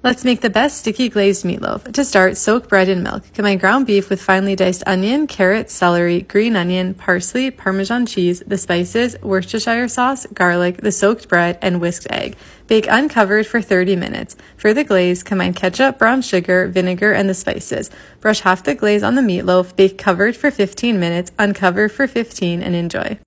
Let's make the best sticky glazed meatloaf. To start, soak bread in milk. Combine ground beef with finely diced onion, carrot, celery, green onion, parsley, parmesan cheese, the spices, Worcestershire sauce, garlic, the soaked bread, and whisked egg. Bake uncovered for 30 minutes. For the glaze, combine ketchup, brown sugar, vinegar, and the spices. Brush half the glaze on the meatloaf, bake covered for 15 minutes, uncover for 15, and enjoy.